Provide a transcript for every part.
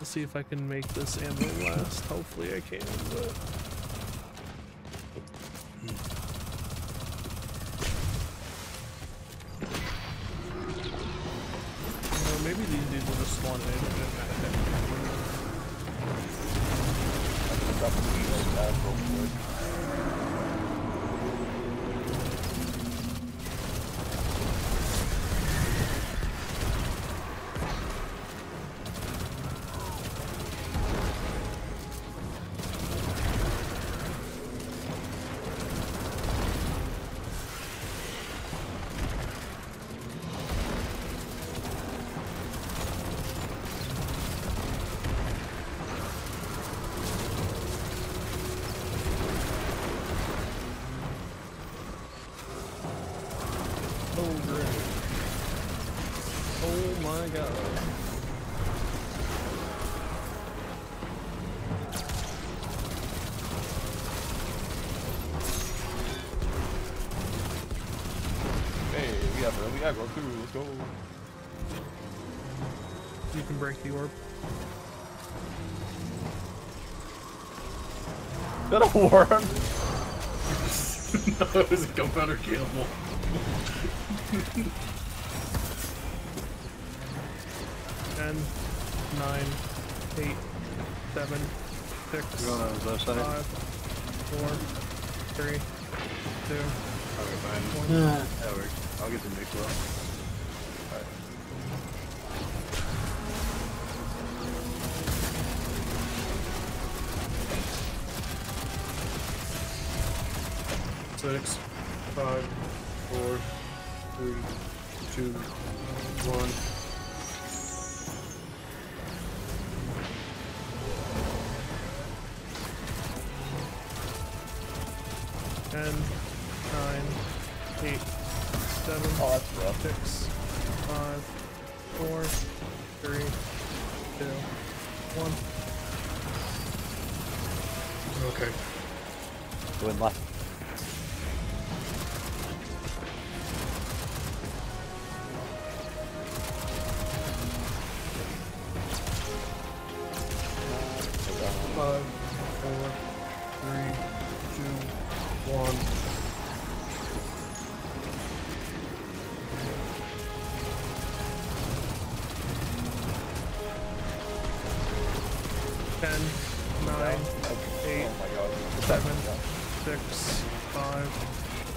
Let's see if I can make this ammo last. Hopefully I can, but... Uh, maybe these dudes will just spawn in and not attack. Drop the weed like that real quick. Oh, great. Oh my god. Hey, we got we gotta go through. Let's go. You can break the orb. Is that a worm? no, it was a gunpowder cannibal. Ten, nine, eight, seven, six, You going on the left side? five, four, three, two, Okay, fine. one. That works. I'll get the mix well. Six, five, four, three, two, one.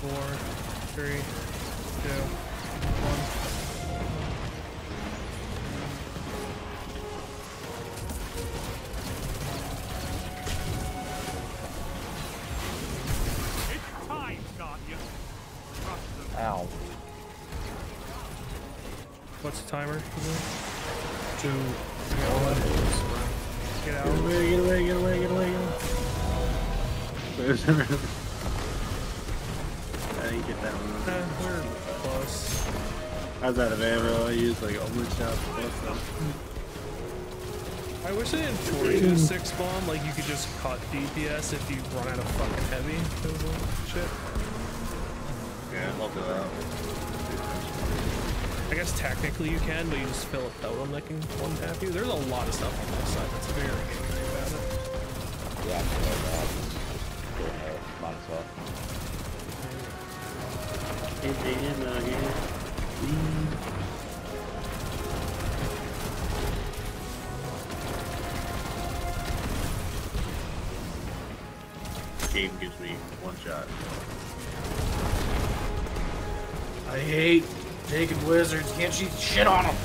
Four, three, two, one. It's time, Guardian. Trust them. Ow. What's the timer? Two, Get Get away, get away, get away, get away, get away. I was out of ammo. I used like a wood shot plus them. I wish they didn't force to six bomb. Like you could just cut DPS if you run out of fucking heavy. Shit. Yeah, I'll do that. I guess technically you can, but you just fill a totem that can one tap you. There's a lot of stuff on this side that's very angry about it. Yeah, I'm gonna go ahead. Might as well. Ain't they in uh, out here? Game gives me one shot. I hate naked wizards. Can't shoot shit on them.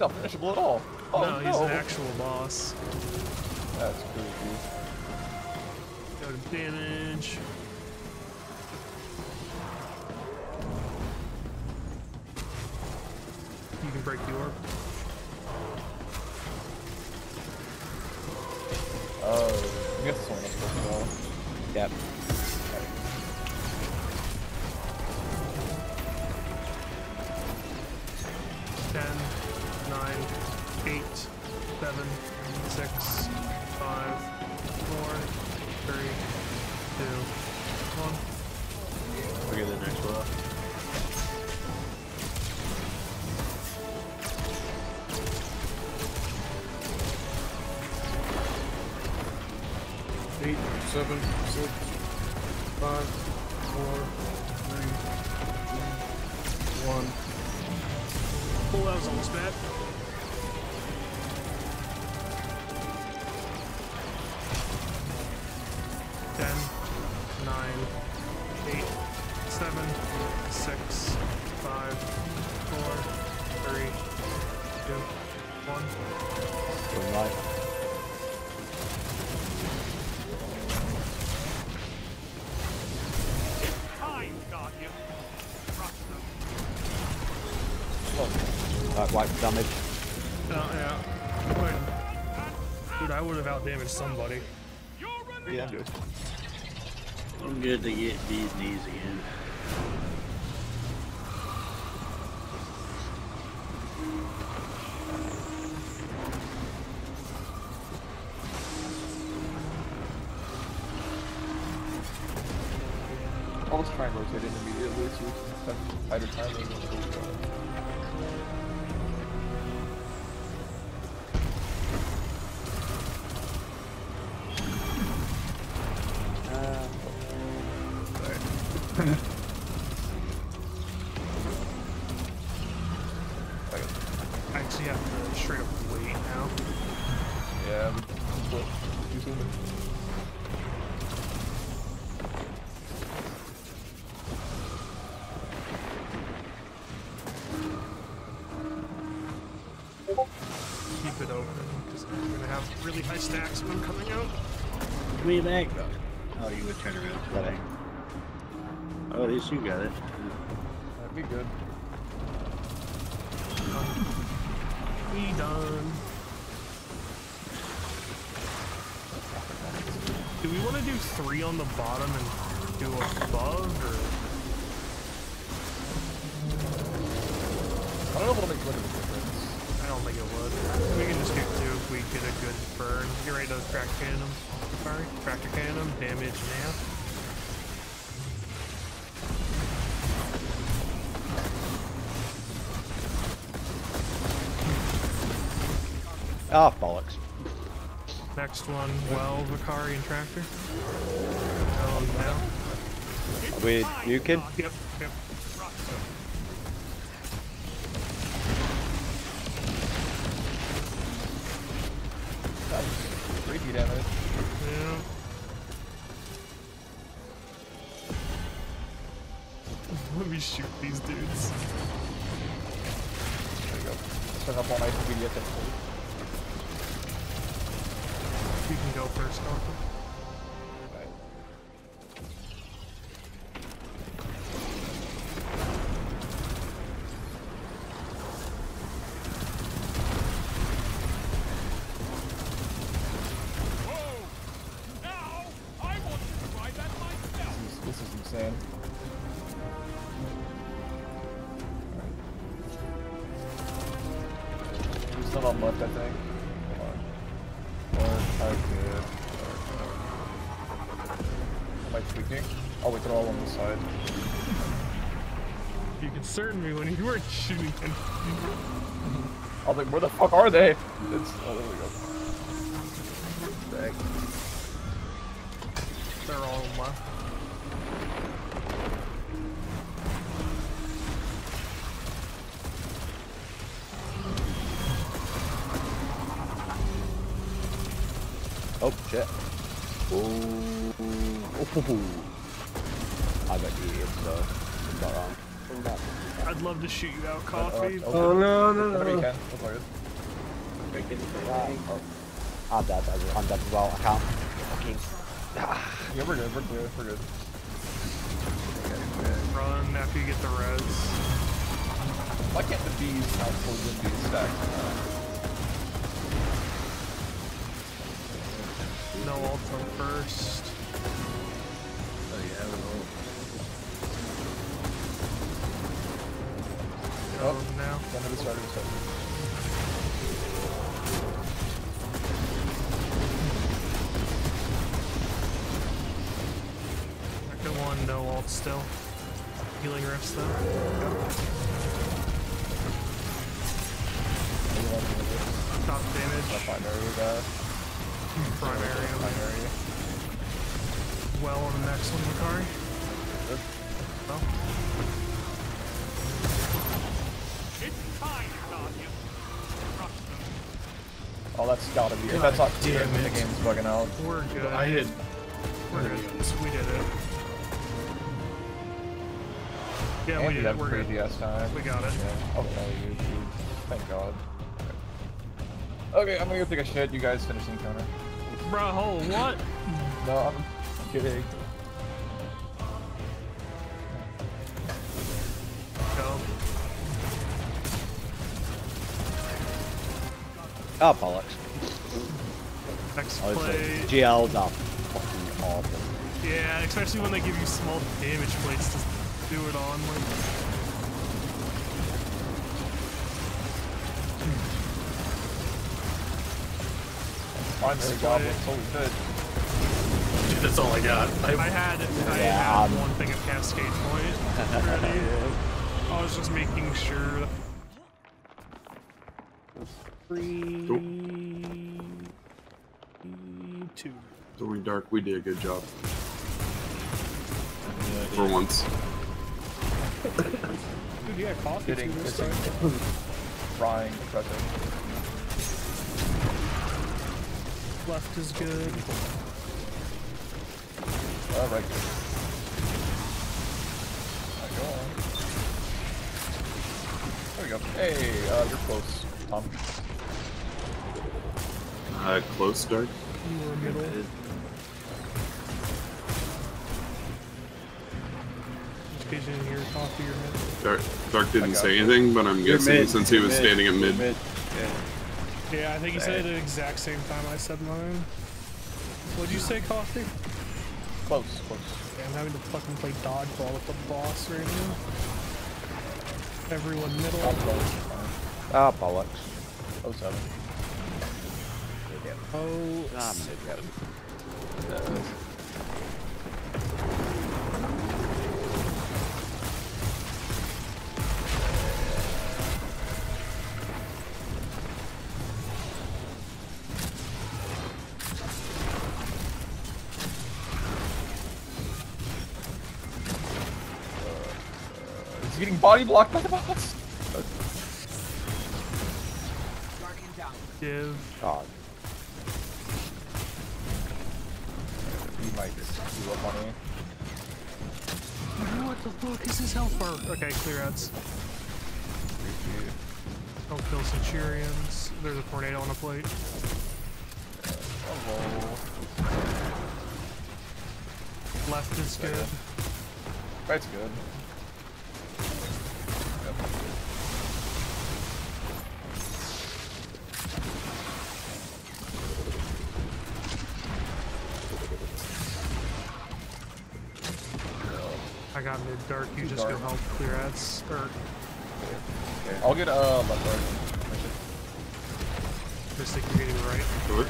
He's not finishable at all. Oh, no, he's an actual boss. That's creepy. Go to damage. Nine, eight, seven, six, five, Right, wipe damage. Oh, yeah. Wait. Dude, I would have outdamaged somebody. Yeah, good. I'm good to get these knees again. Keep it open because I'm gonna have really high stacks when coming out. Way back. Oh, you would turn around that. Oh, at least you got it. That'd be good. Um, we done. Do we want to do three on the bottom and do above, or I don't know if it'll make much of a difference. I don't think it would. We can just do two if we get a good burn. Get ready to crack cannon. Sorry, tractor cannon, damage now. ah, bollocks. Next one, well, Vicari and tractor. Oh, now. Are we nuking? Yep, yep. Freaky damage. Yeah. Let me shoot these dudes. There you go. Set up all nice and BDF and full. You can go first, Arthur. Right. Whoa! Now, I want to try that myself. This is, this is insane. Alright. There's still left, I think. Or, I did. Am I tweaking? Oh, wait, they're all on the side. You concerned me when you weren't shooting. I was like, where the fuck are they? It's, oh, there we go. Dang. They're all left. I got the idiot, so. it's uh, Not wrong. Come back. I'd love to shoot you out, uh, coffee. Uh, oh, Oh no, no, Whatever you no. can. That's all good. Oh. I'm dead. as- I'm dead as well. I can't. Fucking. Ah. Yeah, we're good. We're good. We're good. Run after you get the res. Why can't the bees not fully win these stacks? No ult on first. Oh, yeah, I don't know. Go Oh. now. One of the starters. started. Second one, no ult still. Healing rifts though. Top damage. primary guy. Primary. Primary. Well on the next one, Makari. Well, It's time, Guardian. Oh, that's gotta be it. God That's not damn the it. game's bugging out. we're good. I hit. we're good. We did it. Yeah, and we did it. We're good. crazy ass time. We got it. Yeah. Oh, hell you, dude. Thank God. Okay, I'm gonna go take a shit. You guys finish the encounter. Bro, what? No, I'm kidding. Go. Ah, bollocks. Next Honestly, play. GLs are fucking awful. Yeah, especially when they give you small damage plates to do it on. Like, Finally, goblins. Holy shit. Dude, that's all I got. I, I had, I Yeah, had um, one thing of Cascade Point ready. I was just making sure. Three, two. Going dark, we did a good job. For once. Dude, yeah, coffee Kidding. too this time. frying. Depressing. Left is good. Alright. Go on. There we go. Hey, uh, you're close, Tom. Uh, close dark. You were middle. Just in here, coffee your head. Dark, dark didn't say you. anything, but I'm You're guessing mid, since he you're was mid, standing at you're mid. Yeah. Yeah, I think he said it at the exact same time I said mine. What'd you say, coffee? Close, close. Yeah, I'm having to fucking play dodgeball with the boss right now. Everyone middle. I'm close. Ah, bollocks. Oh seven. Oh, Ah, mid getting body blocked by the boss. give. God. He might just do up on me. What the fuck is his health bar? Okay, clear outs. Don't kill Centurions. There's a tornado on the plate. Hello. Left is good. Right's good. I got mid dark. You Too just go help clear outs. Or I'll get uh left guard. Mystic, you're getting right. What?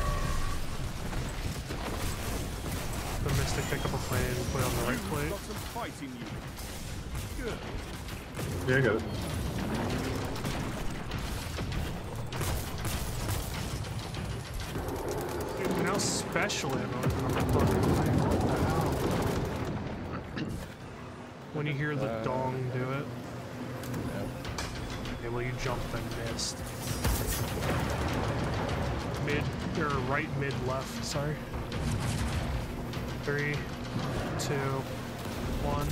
The Mystic pick up a plane and put it on the right plate. Got some fight you. Good. Yeah, I got it. Dude, now special ammo is on the fucking plate. What the hell? When you hear the Uh, dong do it. Okay, well you jumped and missed. Mid, or right mid left, sorry. Three, two, one.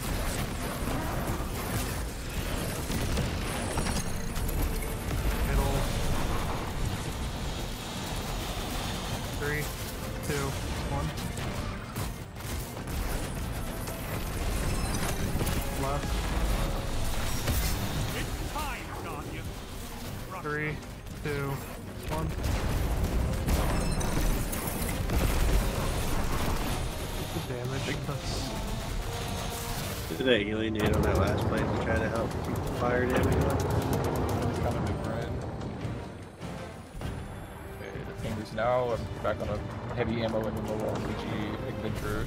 Middle. Three, two, one. Left. It's time, Guardian. Trust Three, two, one. The damage. That's Did that healing dude on that last plate to try to help keep the fire damage up? It's kind of different. Okay, the thing now I'm back on a heavy ammo and a low RPG adventure.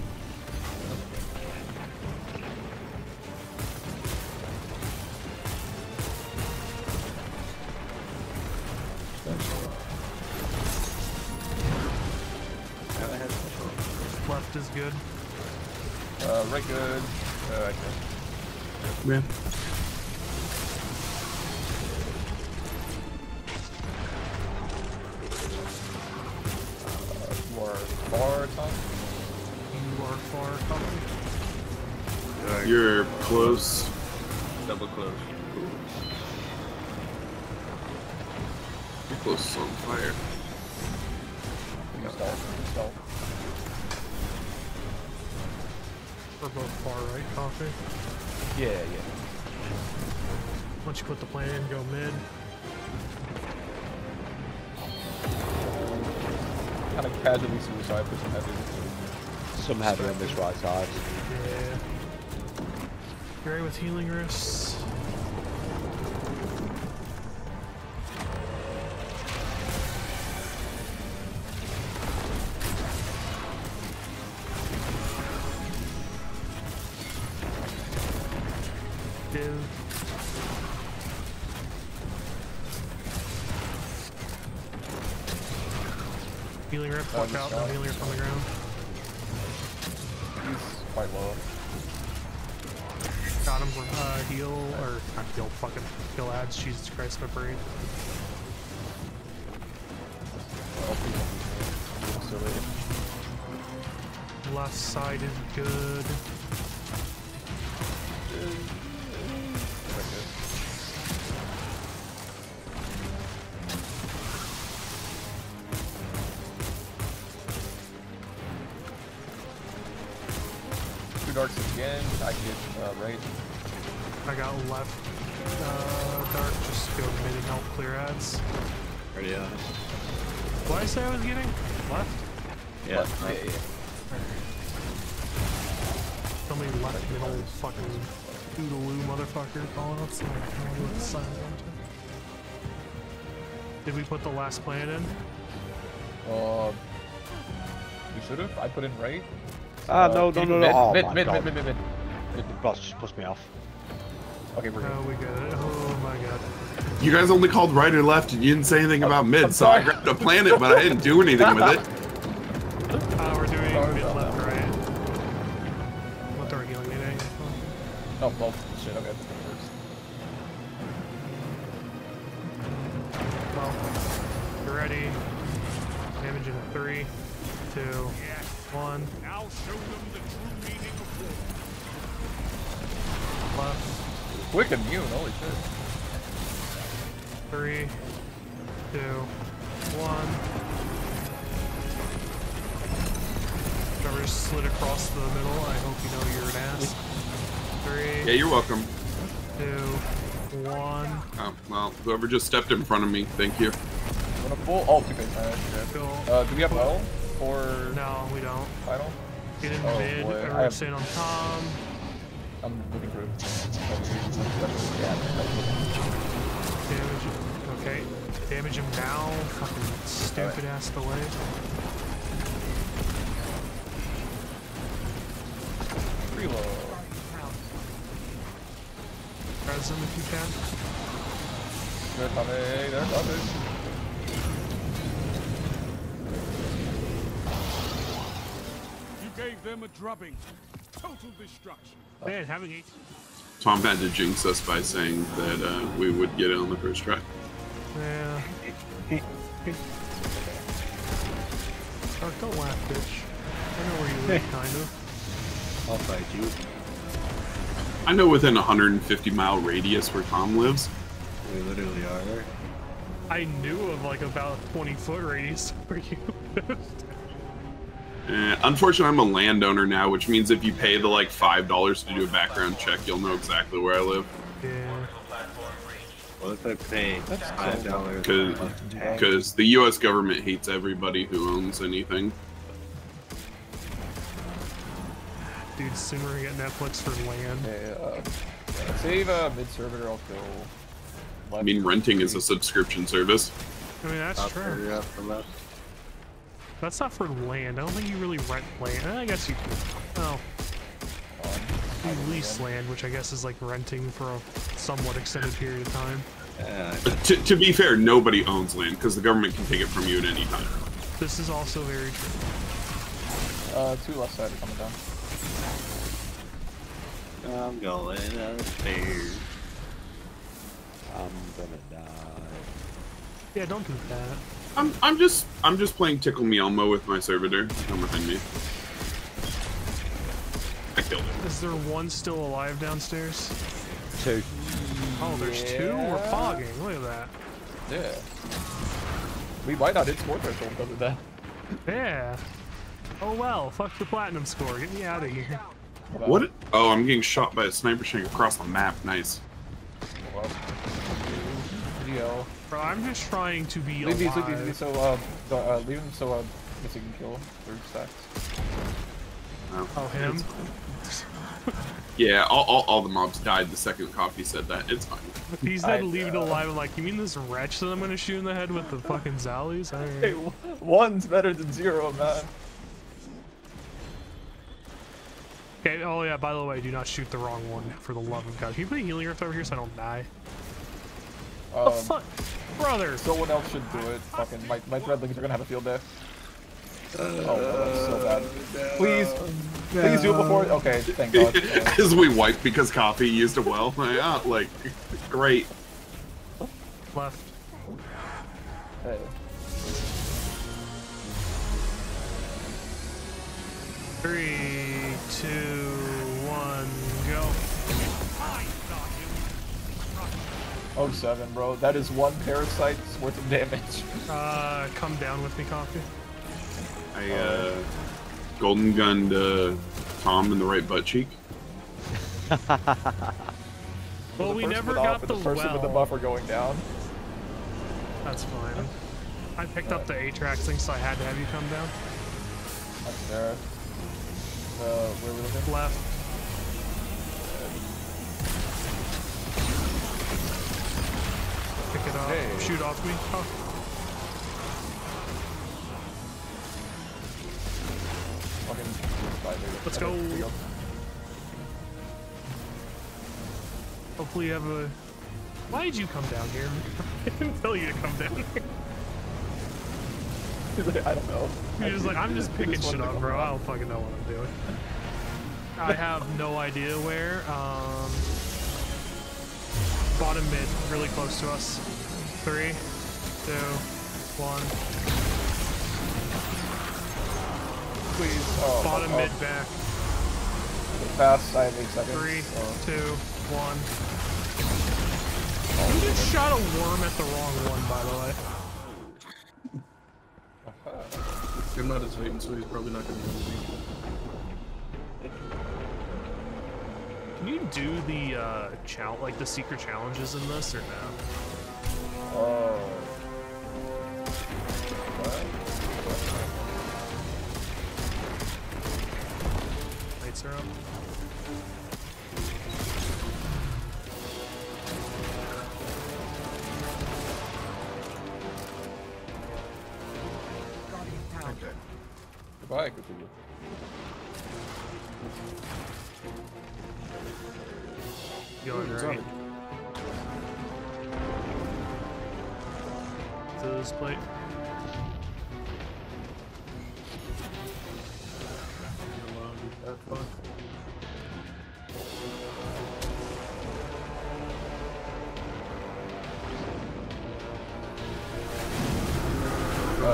Coming. You're close. Double close. You're close on fire. Stall. Stall. We're both far right, coffee. Yeah, yeah. Once you put the plan in, go mid. Kind of casually suicide for some heavy. Some heavy on this right side. Yeah. You ready with healing rifts? Healing rip, Oh, he's out, no healing rip on the ground. He's quite low. Got him for uh, heal, or not heal, fucking kill ads. Jesus Christ, my brain. Left side is good. Toodaloo motherfucker calling us. Like, I don't know what the sign is on to. Did we put the last plan in? Uh, we should have. I put in right. Ah, Uh, no, no, no, no. Mid, Oh mid, my mid, god. mid, mid, mid, mid. The boss just pushed me off. Okay, we're good. Oh, we got it. Oh my god. You guys only called right or left, and you didn't say anything about mid, so I sorry. grabbed a planet, but I didn't do anything with it. Welcome. two, one. Oh, well, whoever just stepped in front of me, thank you. I'm gonna pull. Oh, two face. Alright, good. Uh, do we have L for No, we don't. final? Get in Oh, mid. boy, I Everyone have- stand on Tom. I'm looking through. Damage. Okay. Damage him now. Fucking stupid ass delay. Reload. Res him if you can. Good, Tommy. There's others. You gave them a drubbing. Total destruction. Man, having eight. Tom had to jinx us by saying that uh, we would get it on the first try. Yeah. Dark, don't laugh, bitch. I know where you live, kind of. I'll fight you. I know within a 150 mile radius where Tom lives. We literally are. I knew of like about 20 foot radius where you lived. Uh, unfortunately, I'm a landowner now, which means if you pay the like five dollars to do a background check, you'll know exactly where I live. Yeah. What if I pay five dollars? Because the U.S. government hates everybody who owns anything. Dude, sooner we get Netflix for land. Okay, uh, save uh, mid servitor. I'll go. I mean, renting is a subscription service. I mean, that's true. Up for left. That's not for land. I don't think you really rent land. I guess you. Oh, you lease land, which I guess is like renting for a somewhat extended period of time. Yeah. But to, to be fair, nobody owns land because the government can take it from you at any time. This is also very true. Uh, two left side are coming down. I'm going upstairs. I'm gonna die. Yeah, don't do that. I'm I'm just I'm just playing Tickle Me Elmo with my servitor. Come behind me. I killed him. Is there one still alive downstairs? Two. Oh, there's two? We're fogging. Look at that. Yeah. We might not hit score threshold because of that. Yeah. Oh well, fuck the platinum score. Get me out of here. What? Oh, I'm getting shot by a sniper shank across the map. Nice. Hold. Video. Bro, I'm just trying to be Leave these, leave alive. these, so, uh, so, uh, leave them so, uh, missing can kill. Third stacks. Oh, Oh, him? Yeah, all, all, all the mobs died the second Coffee said that. It's fine. He said I leave it alive. I'm like, you mean this wretch that I'm gonna shoot in the head with the fucking zollies? Hey, Alright. one's better than zero, man. Okay, oh yeah, by the way, do not shoot the wrong one for the love of God. Can you put a healing earth over here so I don't die? Um, oh fuck! Brother! Someone else should do it. Fucking, my, my threadlings are gonna have a field day. Oh, that's so bad. Please, please do it before. Okay, thank God. Because we wiped because Coffee used a well. Yeah, like, great. Left. hey. Three, two, one, go. Oh seven, bro. That is one parasite's worth of damage. Uh, come down with me, coffee. I uh, golden gunned uh, Tom in the right butt cheek. Well, we never got off the and the person with the buffer going down. That's fine. I picked up the Atraks thing, so I had to have you come down. That's there. Uh, where we looking? Left. Pick it up. Hey. Shoot off me. Oh. Fucking. spider. Let's Okay, go. here Hopefully you have a... Why did you come down here? I didn't tell you to come down here. I don't know. You're just like, I'm just picking just shit up, bro. I don't fucking know what I'm doing. I have no idea where. Um, bottom mid, really close to us. Three, two, one. Please. Oh, Bottom oh, mid back. Fast. I have eight seconds. Three, two, one. You just shot a worm at the wrong one, by the way. I'm not his Titan, so he's probably not gonna do anything. Can you do the uh, chal like the secret challenges in this or no? Oh.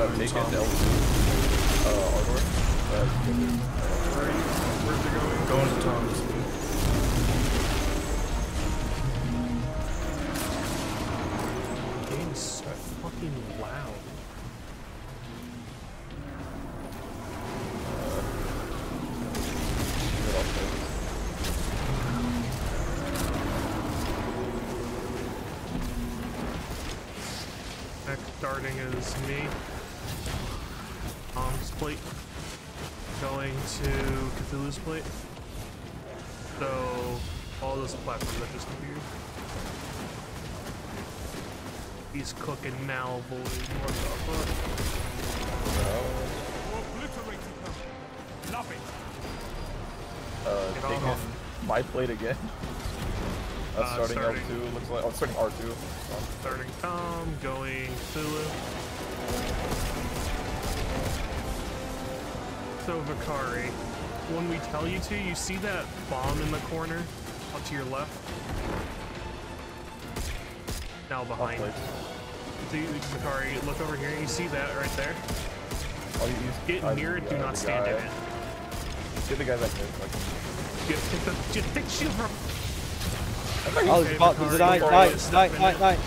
Uh, take it, L2. Uh, Ardor. Uh, Where? Where's it going? Going to Thomas. Game's so fucking loud. Cthulhu's plate. So, all those platforms that just appeared. He's cooking now, boy. What the fuck? Obliterated. Love it. Uh, Get taking off. my plate again. Uh, Uh, starting, starting. L2, looks like. Oh, starting R2. Oh, Starting Tom, going Cthulhu. So Vakari. When we tell you to, you see that bomb in the corner up to your left? Now behind. place. See, Zakari, look over here. You see that right there? Oh, you, you Get I- near it. Do yeah, not stand guy- in it. Get the guy back there. Like, Get, take the, just take the shield from. I think Oh, Okay, there's a bot. Bakari, There's a knight, knight, knight, knight, knight.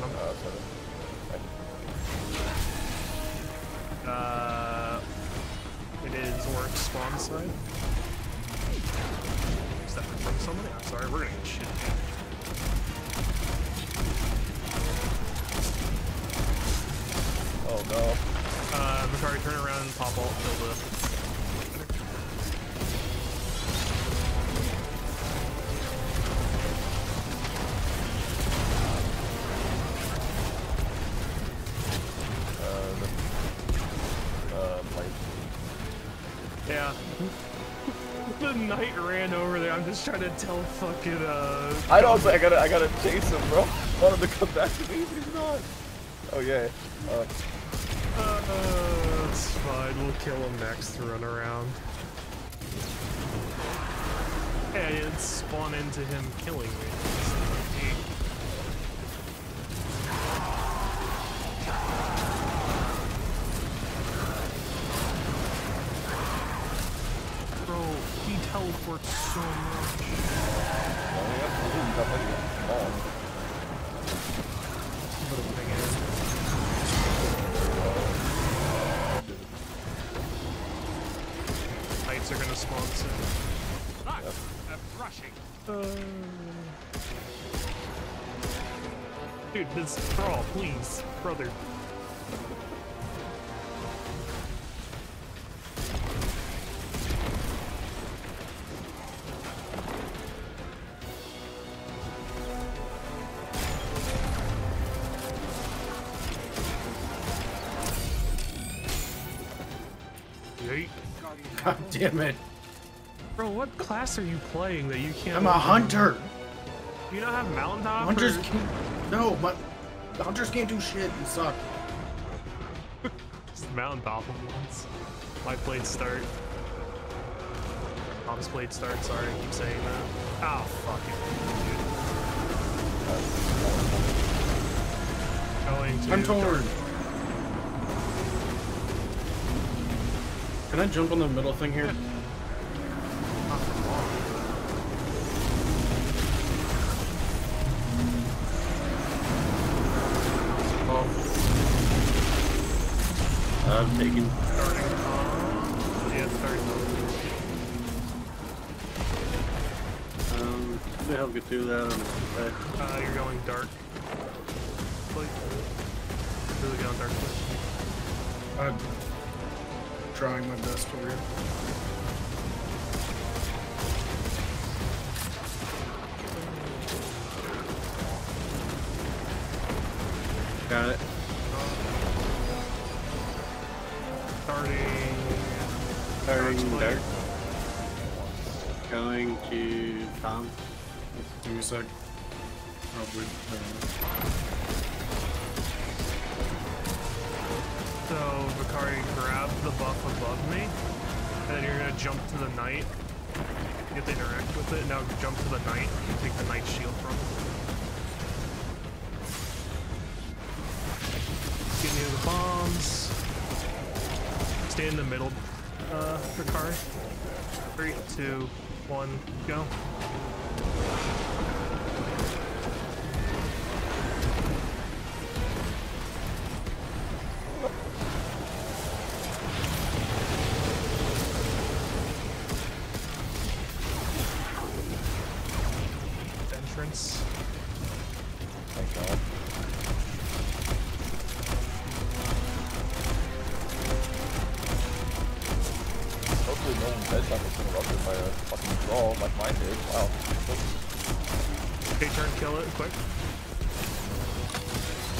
Got him. Uh, so, Uh, it is work spawn side. Stepping from somebody. I'm sorry, we're gonna get shit. oh no. Uh, Macari, turn around and pop ult, kill the. Over there. I'm just trying to tell fucking uh. I know. It's like I gotta, I gotta chase him, bro. I want him to come back to me. He's not. Oh yeah. Uh, Uh, it's fine. We'll kill him next run around. Yeah, it spawn into him killing me. Like a bomb. Little thing is. Knights are gonna spawn soon. That's a brushing. Uh, Dude, this crawl, please, brother. Damn it. Bro, what class are you playing that you can't? I'm a hunter. You don't have mountaintop. Hunters or- can't. No, but the hunters can't do shit. You suck. Just mountaintop them once. My blade start. Tom's blade start. Sorry, I keep saying that. Oh fuck it. Going to. I'm torn. Can I jump on the middle thing here? Oh. I'm taking. Starting. Uh, yeah, starting. Um, the hell could do that on the back. Uh, you're going dark. Please. Really going dark. please. I'm trying my best over here. Got it. Starting. Starting Dark dark. Going to Tom. Give me a sec. Probably. So, Vakari, grab the buff above me, and then you're gonna jump to the knight. Get to interact with it. Now jump to the knight and take the knight shield from it. Get near the bombs. Stay in the middle, uh, Vakari. Three, two, one, go. Headshot gets interrupted uh, by a fucking draw like mine did. Wow. Okay, turn, kill it quick.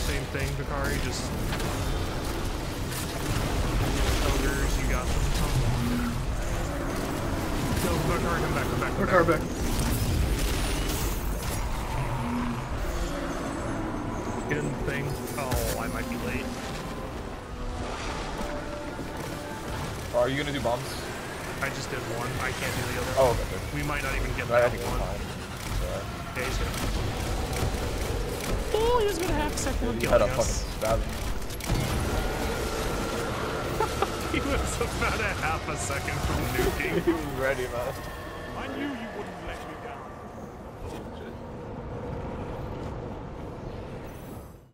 Same thing, Vakari, just ogres, you got them. No, Hikari, come back. come Our car back. In thing. Oh, I might be late. Are you gonna do bombs? I just did one. I can't do the other. Oh, okay. good. We might not even get I that think one. we're fine. Yeah, he's gonna. Oh, he was gonna have a second of You had a killing fucking stab. He was about a half a second from nuking. he was ready, man.